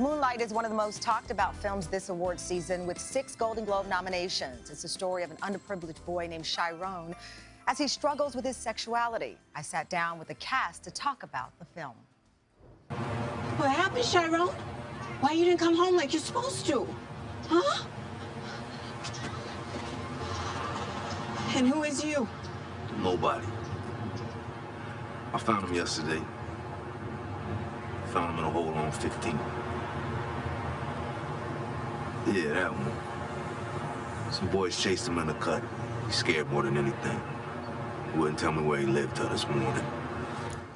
Moonlight is one of the most talked about films this award season with six Golden Globe nominations. It's the story of an underprivileged boy named Chiron as he struggles with his sexuality. I sat down with the cast to talk about the film. What happened, Chiron? Why you didn't come home like you're supposed to? Huh? And who is you? Nobody. I found him yesterday. Found him in a hole on 15. Yeah, that one. Some boys chased him in the cut. He scared more than anything. He wouldn't tell me where he lived till this morning.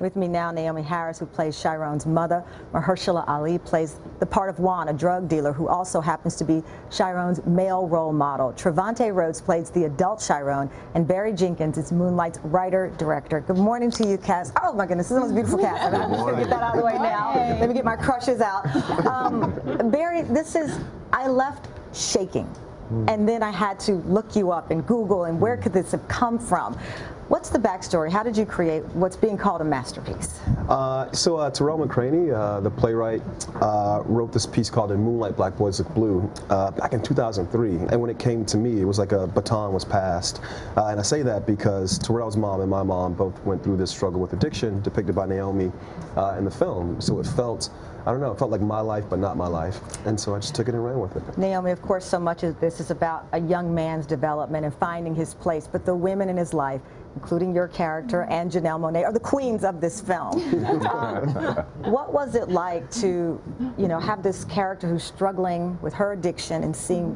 With me now, Naomie Harris, who plays Chiron's mother. Mahershala Ali plays the part of Juan, a drug dealer who also happens to be Chiron's male role model. Trevante Rhodes plays the adult Chiron, and Barry Jenkins is Moonlight's writer-director. Good morning to you, cast. Oh my goodness, this is the most beautiful cast. I'm just gonna get that out of the way now. Let me get my crushes out. Um, Barry, this is, I left shaking. And then I had to look you up and Google and where could this have come from? What's the backstory? How did you create what's being called a masterpiece? Uh, so uh, Tarell McCraney, uh, the playwright, uh, wrote this piece called "In Moonlight, Black Boys Look Blue" uh, back in 2003. And when it came to me, it was like a baton was passed. Uh, and I say that because Tarell's mom and my mom both went through this struggle with addiction, depicted by Naomie in the film. So it felt I don't know, it felt like my life, but not my life. And so I just took it and ran with it. Naomie, of course, so much of this is about a young man's development and finding his place, but the women in his life, including your character and Janelle Monáe, are the queens of this film. um, what was it like to, you know, have this character who's struggling with her addiction and seeing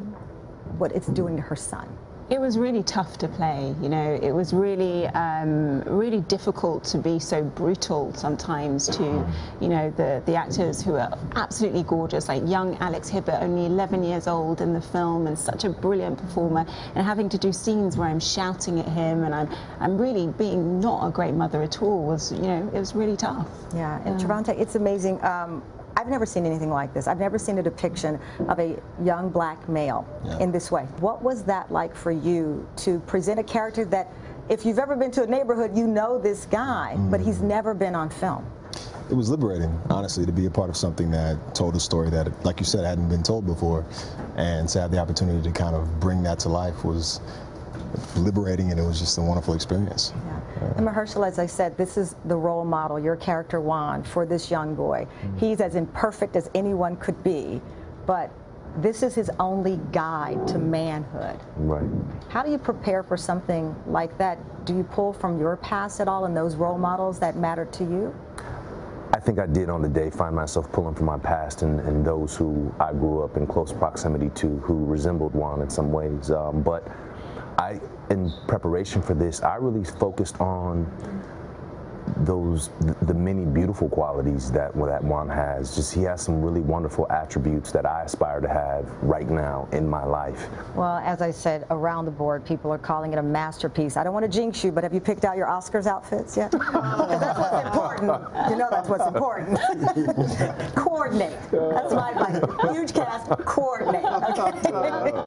what it's doing to her son? It was really tough to play, you know, it was really, um, really difficult to be so brutal sometimes to, you know, the, the actors who are absolutely gorgeous, like young Alex Hibbert, only 11 years old in the film and such a brilliant performer, and having to do scenes where I'm shouting at him and I'm, I'm really being not a great mother at all was, you know, it was really tough. Yeah, and yeah. Trevante, it's amazing. Um, I've never seen anything like this. I've never seen a depiction of a young black male yeah. in this way. What was that like for you to present a character that, if you've ever been to a neighborhood, you know this guy, mm. but he's never been on film? It was liberating, honestly, to be a part of something that told a story that, like you said, hadn't been told before. And to have the opportunity to kind of bring that to life was liberating and it was just a wonderful experience. Yeah. And Mahershala, as I said, this is the role model, your character Juan, for this young boy. Mm -hmm. He's as imperfect as anyone could be, but this is his only guide to manhood. Right. How do you prepare for something like that? Do you pull from your past at all and those role models that matter to you? I think I did on the day find myself pulling from my past and, and those who I grew up in close proximity to who resembled Juan in some ways. Um, but I, in preparation for this, I really focused on those the many beautiful qualities that that Juan has. Just he has some really wonderful attributes that I aspire to have right now in my life. Well, as I said, around the board, people are calling it a masterpiece. I don't want to jinx you, but have you picked out your Oscars outfits yet? That's what's important. You know that's what's important. coordinate. That's my like, huge cast. Coordinate. Okay.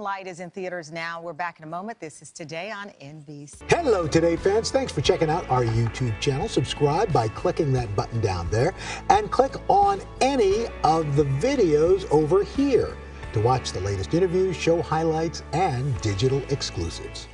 Moonlight is in theaters now. We're back in a moment. This is Today on NBC. Hello, Today fans. Thanks for checking out our YouTube channel. Subscribe by clicking that button down there and click on any of the videos over here to watch the latest interviews, show highlights, and digital exclusives.